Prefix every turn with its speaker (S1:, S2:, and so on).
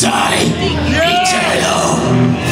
S1: die eternal.